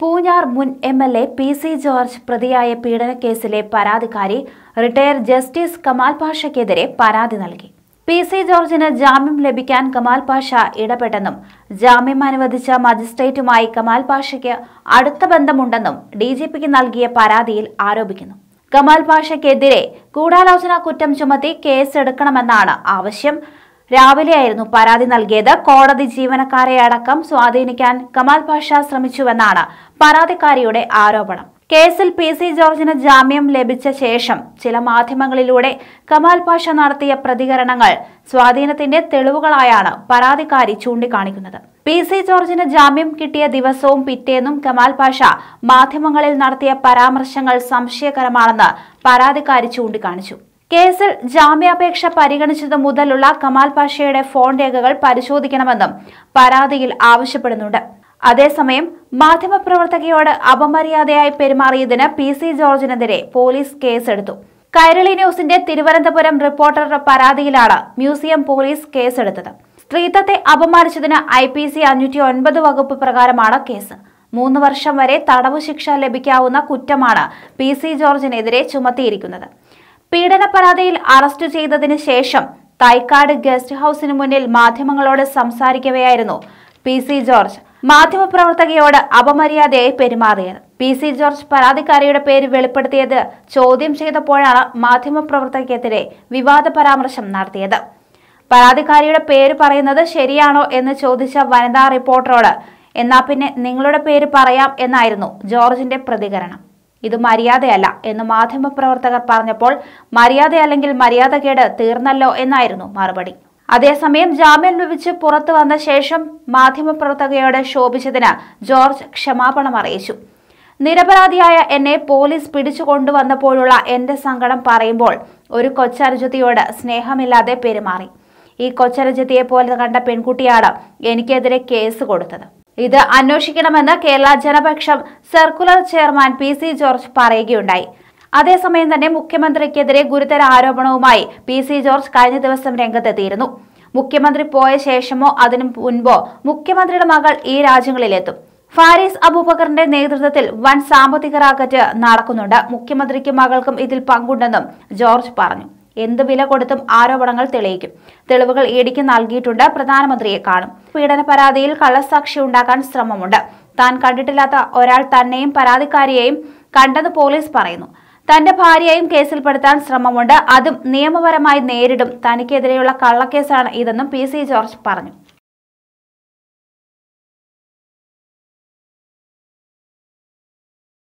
പൂഞ്ഞാർ മുൻ M L A P C George പ്രതിയായ പീഡനക്കേസിലെ പരാതിക്കാരി റിട്ടയർ ജസ്റ്റിസ് കമാൽ പാഷയ്ക്കെതിരെ പരാതി നൽകി. പി സി ജോർജിന് ജാമ്യം ലഭിക്കാൻ കമാൽ പാഷ ഇടപെട്ടെന്നും ജാമ്യം അനുവദിച്ച മജിസ്ട്രേറ്റുമായി കമാൽ പാഷയ്ക്ക് അടുത്ത ബന്ധമുണ്ടെന്നും ഡി ജി പിക്ക് നൽകിയ പരാതിയിൽ ആരോപിക്കുന്നു. കമാൽ പാഷയ്ക്കെതിരെ ഗൂഢാലോചന കുറ്റം ചുമത്തി കേസെടുക്കണമെന്നാണ് ആവശ്യം. രാവിലെയായിരുന്നു പരാതി നൽകിയത്. കോടതി ജീവനക്കാരെ അടക്കം സ്വാധീനിക്കാൻ കമാൽ പാഷ ശ്രമിച്ചുവെന്നാണ് പരാതിക്കാരിയുടെ ആരോപണം. കേസിൽ പി സി ജോർജിന് ജാമ്യം ലഭിച്ച ശേഷം ചില മാധ്യമങ്ങളിലൂടെ കമാൽ പാഷ നടത്തിയ പ്രതികരണങ്ങൾ സ്വാധീനത്തിന്റെ തെളിവുകളായാണ് പരാതിക്കാരി ചൂണ്ടിക്കാണിക്കുന്നത്. പി സി ജോർജിന് ജാമ്യം കിട്ടിയ ദിവസവും പിറ്റേന്നും കമാൽ പാഷ മാധ്യമങ്ങളിൽ നടത്തിയ പരാമർശങ്ങൾ സംശയകരമാണെന്ന് പരാതിക്കാരി ചൂണ്ടിക്കാണിച്ചു. കേസിൽ ജാമ്യാപേക്ഷ പരിഗണിച്ചത് മുതലുള്ള കമാൽ പാഷയുടെ ഫോൺ രേഖകൾ പരിശോധിക്കണമെന്നും പരാതിയിൽ ആവശ്യപ്പെടുന്നുണ്ട്. അതേസമയം മാധ്യമപ്രവർത്തകയോട് അപമര്യാദയായി പെരുമാറിയതിന് പി സി ജോർജിനെതിരെ പോലീസ് കേസെടുത്തു. കൈരളി ന്യൂസിന്റെ തിരുവനന്തപുരം റിപ്പോർട്ടറുടെ പരാതിയിലാണ് മ്യൂസിയം പോലീസ് കേസെടുത്തത്. സ്ത്രീത്വത്തെ അപമാനിച്ചതിന് ഐ പി സി അഞ്ഞൂറ്റി ഒൻപത് വകുപ്പ് പ്രകാരമാണ് കേസ്. മൂന്ന് വർഷം വരെ തടവ് ശിക്ഷ ലഭിക്കാവുന്ന കുറ്റമാണ് പി സി ജോർജിനെതിരെ ചുമത്തിയിരിക്കുന്നത്. പീഡന പരാതിയിൽ അറസ്റ്റ് ചെയ്തതിന് ശേഷം തൈക്കാട് ഗസ്റ്റ് ഹൌസിന് മുന്നിൽ മാധ്യമങ്ങളോട് സംസാരിക്കവെയായിരുന്നു പി സി ജോർജ്. മാധ്യമപ്രവർത്തകയോട് അപമര്യാദയായി പെരുമാറിയത്. പി സി ജോർജ് പരാതിക്കാരിയുടെ പേര് വെളിപ്പെടുത്തിയത് ചോദ്യം ചെയ്തപ്പോഴാണ് മാധ്യമപ്രവർത്തകയ്ക്കെതിരെ വിവാദ പരാമർശം നടത്തിയത്. പരാതിക്കാരിയുടെ പേര് പറയുന്നത് ശരിയാണോ എന്ന് ചോദിച്ച വനിതാ റിപ്പോർട്ടറോട് എന്നാ പിന്നെ നിങ്ങളുടെ പേര് പറയാം എന്നായിരുന്നു ജോർജിന്റെ പ്രതികരണം. ഇത് മര്യാദയല്ല എന്ന് മാധ്യമപ്രവർത്തകർ പറഞ്ഞപ്പോൾ മര്യാദയല്ലെങ്കിൽ മര്യാദകേട് തീർന്നല്ലോ എന്നായിരുന്നു മറുപടി. അതേസമയം ജാമ്യം ലഭിച്ച് പുറത്തു വന്ന ശേഷം മാധ്യമപ്രവർത്തകയോട് ശോഭിച്ചതിന് ജോർജ് ക്ഷമാപണം അറിയിച്ചു. നിരപരാധിയായ എന്നെ പോലീസ് പിടിച്ചു കൊണ്ടുവന്നപ്പോഴുള്ള എന്റെ സങ്കടം പറയുമ്പോൾ ഒരു കൊച്ചനുജത്തിയോട് സ്നേഹമില്ലാതെ പെരുമാറി. ഈ കൊച്ചനുജത്തിയെ പോലെ കണ്ട പെൺകുട്ടിയാണ് എനിക്കെതിരെ കേസ് കൊടുത്തത്. ഇത് അന്വേഷിക്കണമെന്ന് Kerala Janapaksham secular chairman P C George പറയുകയുണ്ടായി. അതേസമയം തന്നെ മുഖ്യമന്ത്രിക്കെതിരെ ഗുരുതര ആരോപണവുമായി പി സി ജോർജ് കഴിഞ്ഞ ദിവസം രംഗത്തെത്തിയിരുന്നു. മുഖ്യമന്ത്രി പോയ ശേഷമോ അതിനു മുൻപോ മുഖ്യമന്ത്രിയുടെ മകൾ ഈ രാജ്യങ്ങളിലെത്തും. ഫാരീസ് അബൂബക്കറിന്റെ നേതൃത്വത്തിൽ വൻ സാമ്പത്തിക റാക്കറ്റ് നടക്കുന്നുണ്ട്. മുഖ്യമന്ത്രിക്കും മകൾക്കും ഇതിൽ പങ്കുണ്ടെന്നും ജോർജ് പറഞ്ഞു. എന്ത് വില കൊടുത്തും ആരോപണങ്ങൾ തെളിയിക്കും. തെളിവുകൾ ഇഡിക്ക് നൽകിയിട്ടുണ്ട്. പ്രധാനമന്ത്രിയെ കാണും. പീഡന പരാതിയിൽ കള്ളസാക്ഷി ഉണ്ടാക്കാൻ ശ്രമമുണ്ട്. താൻ കണ്ടിട്ടില്ലാത്ത ഒരാൾ തന്നെയും പരാതിക്കാരിയെയും കണ്ടെന്ന് പോലീസ് പറയുന്നു. തന്റെ ഭാര്യയെയും കേസിൽപ്പെടുത്താൻ ശ്രമമുണ്ട്. അതും നിയമപരമായി നേരിടും. തനിക്കെതിരെയുള്ള കള്ളക്കേസാണ് ഇതെന്നും പി സി ജോർജ് പറഞ്ഞു.